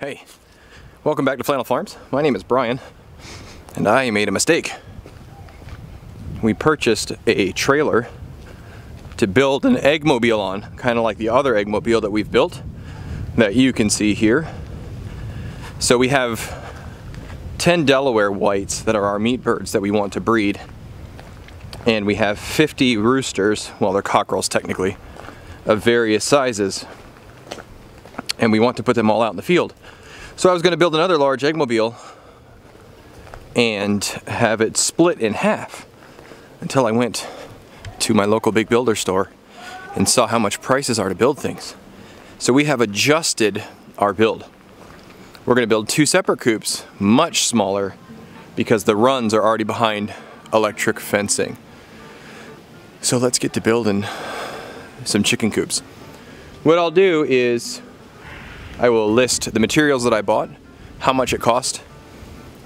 Hey, welcome back to Flannel Farms. My name is Brian, and I made a mistake. We purchased a trailer to build an eggmobile on, kind of like the other eggmobile that we've built, that you can see here. So we have 10 Delaware whites that are our meat birds that we want to breed. And we have 50 roosters, well they're cockerels technically, of various sizes. And we want to put them all out in the field. So I was going to build another large eggmobile and have it split in half until I went to my local big builder store and saw how much prices are to build things. So we have adjusted our build. We're going to build two separate coops, much smaller, because the runs are already behind electric fencing. So let's get to building some chicken coops. What I'll do is I will list the materials that I bought, how much it cost,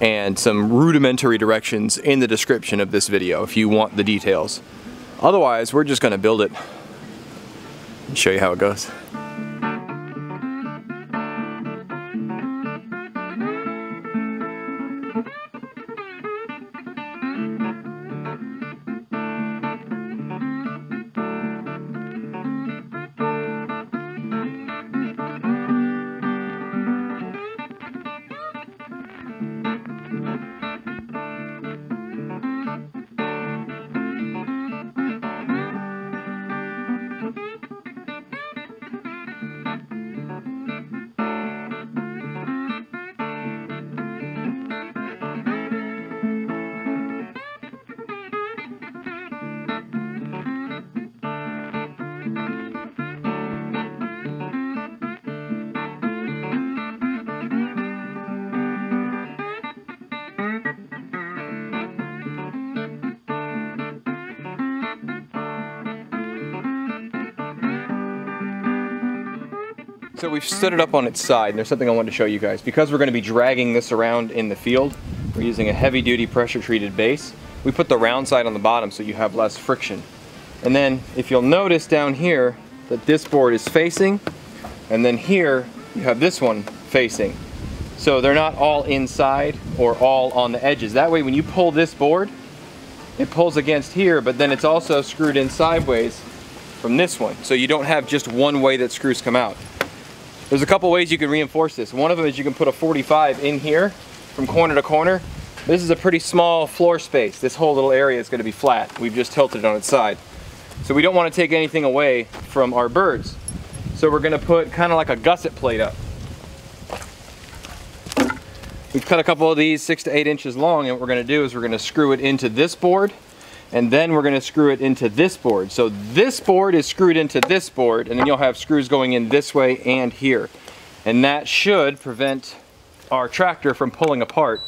and some rudimentary directions in the description of this video if you want the details. Otherwise, we're just gonna build it and show you how it goes. So we've stood it up on its side, and there's something I wanted to show you guys. Because we're going to be dragging this around in the field, we're using a heavy-duty pressure-treated base. We put the round side on the bottom so you have less friction. And then, if you'll notice down here, that this board is facing, and then here, you have this one facing. So they're not all inside or all on the edges. That way, when you pull this board, it pulls against here, but then it's also screwed in sideways from this one. So you don't have just one way that screws come out. There's a couple ways you can reinforce this. One of them is you can put a 45 in here from corner to corner. This is a pretty small floor space. This whole little area is going to be flat. We've just tilted it on its side. So we don't want to take anything away from our birds. So we're going to put kind of like a gusset plate up. We've cut a couple of these six to eight inches long and what we're going to do is we're going to screw it into this board and then we're going to screw it into this board. So this board is screwed into this board and then you'll have screws going in this way and here. And that should prevent our tractor from pulling apart.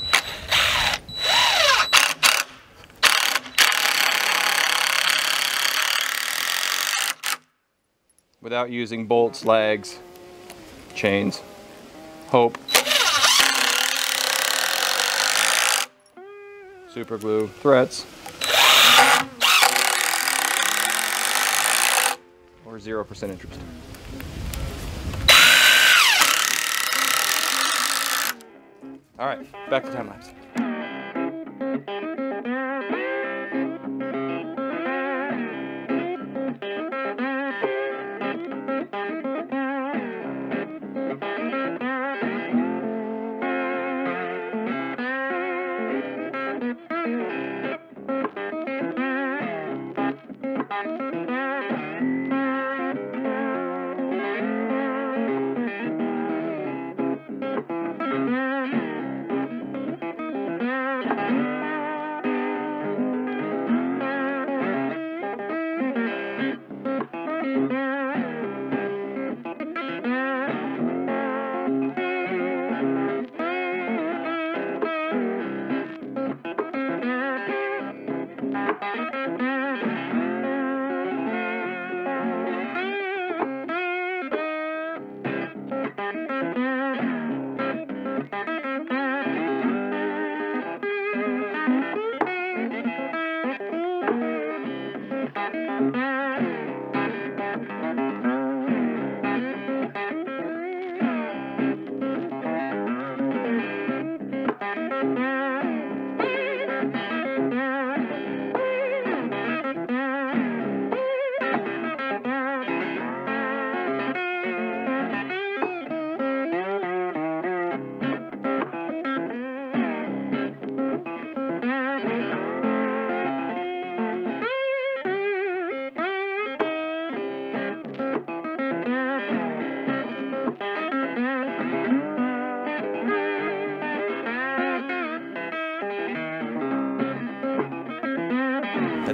Without using bolts, lags, chains. Hope. Super glue, threads. Or 0% interest. All right, back to time lapse. Thank you.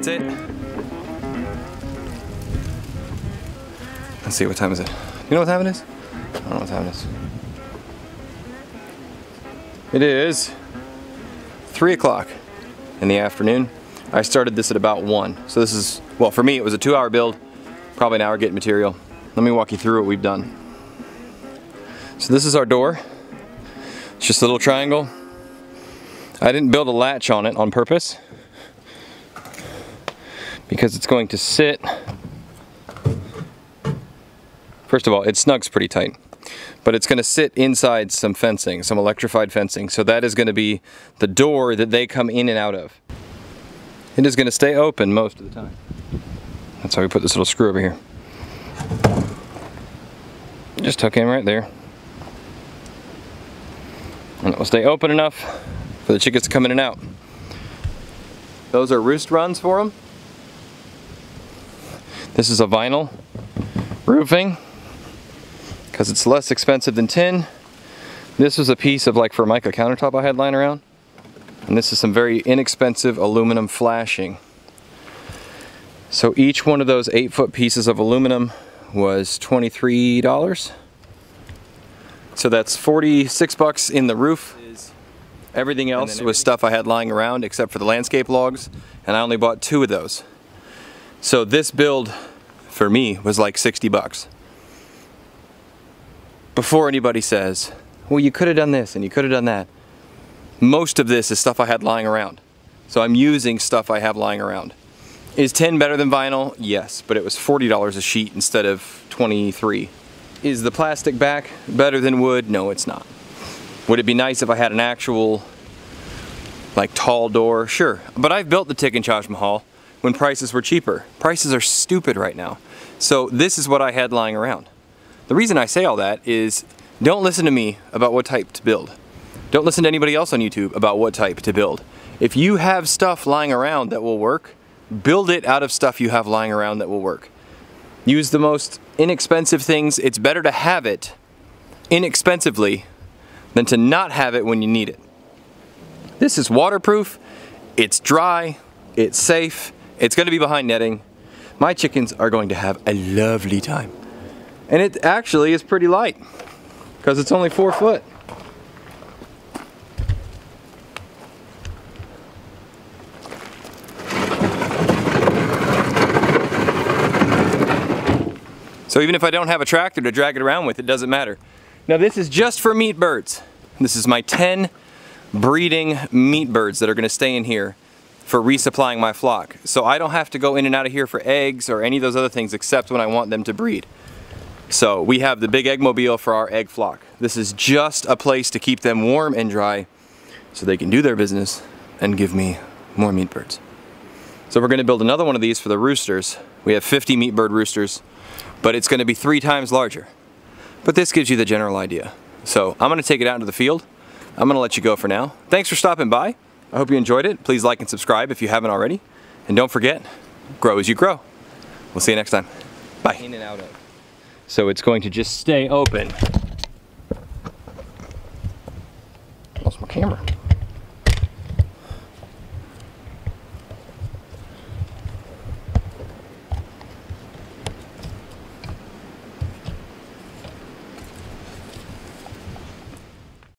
That's it. Let's see, what time is it? You know what time it is? I don't know what time it is. It is 3 o'clock in the afternoon. I started this at about 1. So this is, well for me it was a two hour build, probably an hour getting material. Let me walk you through what we've done. So this is our door. It's just a little triangle. I didn't build a latch on it on purpose because it's going to sit First of all, it snugs pretty tight, but it's gonna sit inside some fencing, some electrified fencing. So that is gonna be the door that they come in and out of. It is gonna stay open most of the time. That's why we put this little screw over here. Just tuck in right there. And it will stay open enough for the chickens to come in and out. Those are roost runs for them. This is a vinyl roofing because it's less expensive than tin. This was a piece of like Formica countertop I had lying around. And this is some very inexpensive aluminum flashing. So each one of those eight foot pieces of aluminum was $23. So that's 46 bucks in the roof. Everything else was stuff I had lying around except for the landscape logs and I only bought two of those. So this build for me was like 60 bucks before anybody says, well, you could have done this and you could have done that. Most of this is stuff I had lying around. So I'm using stuff I have lying around. Is tin better than vinyl? Yes, but it was $40 a sheet instead of 23. Is the plastic back better than wood? No, it's not. Would it be nice if I had an actual like tall door? Sure, but I've built the Chicken Taj Mahal when prices were cheaper. Prices are stupid right now. So this is what I had lying around. The reason I say all that is don't listen to me about what type to build. Don't listen to anybody else on YouTube about what type to build. If you have stuff lying around that will work, build it out of stuff you have lying around that will work. Use the most inexpensive things. It's better to have it inexpensively than to not have it when you need it. This is waterproof, it's dry, it's safe, it's gonna be behind netting. My chickens are going to have a lovely time. And it actually is pretty light because it's only four foot. So even if I don't have a tractor to drag it around with, it doesn't matter. Now this is just for meat birds. This is my 10 breeding meat birds that are gonna stay in here for resupplying my flock. So I don't have to go in and out of here for eggs or any of those other things except when I want them to breed. So we have the big egg mobile for our egg flock. This is just a place to keep them warm and dry so they can do their business and give me more meat birds. So we're gonna build another one of these for the roosters. We have 50 meat bird roosters, but it's gonna be three times larger. But this gives you the general idea. So I'm gonna take it out into the field. I'm gonna let you go for now. Thanks for stopping by. I hope you enjoyed it. Please like and subscribe if you haven't already. And don't forget, grow as you grow. We'll see you next time. Bye. In and out of. So it's going to just stay open. Lost my camera.